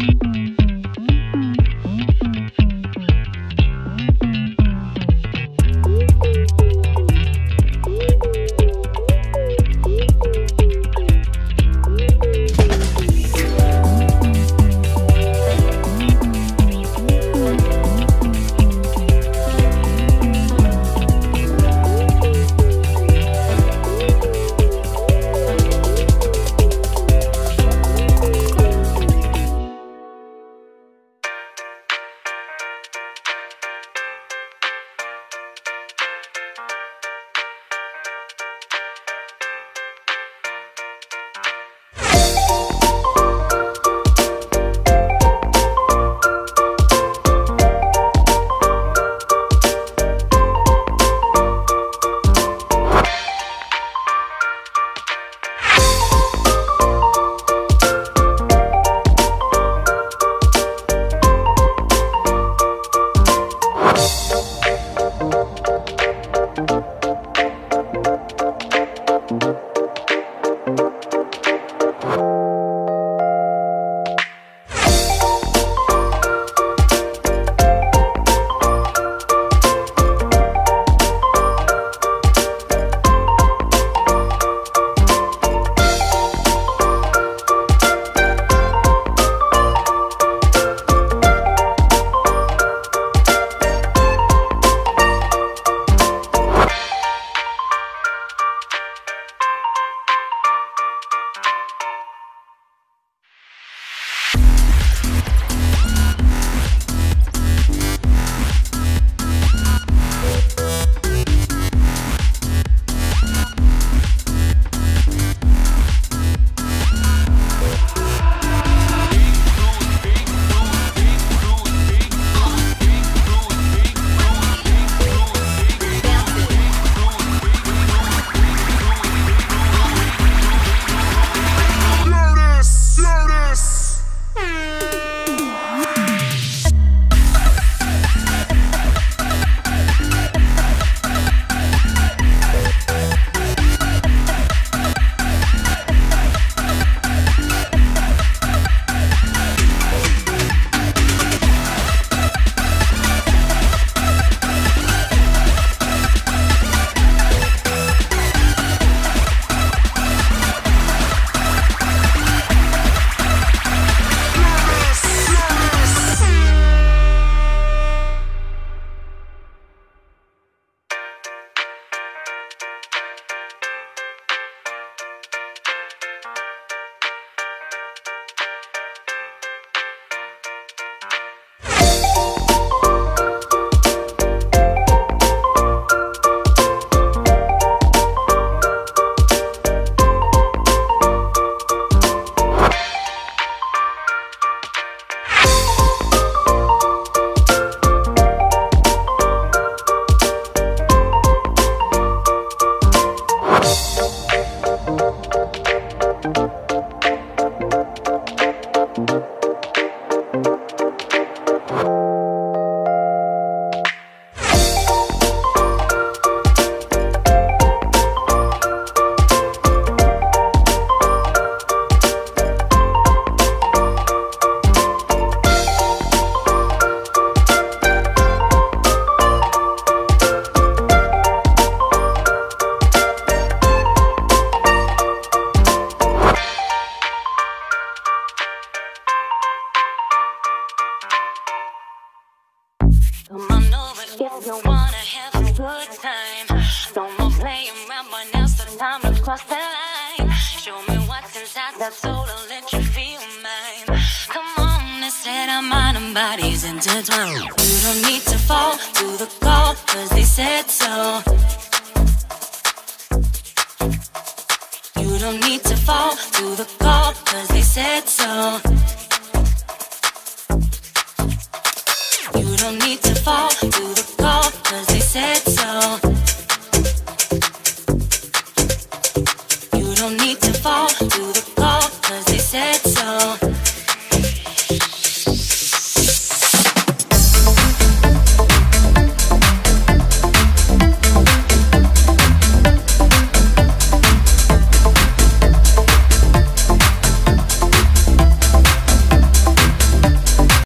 Bye. Bodies intertwine. You don't need to fall to the call, cause they said so. You don't need to fall to the call, cause they said so. Don't need to fall. The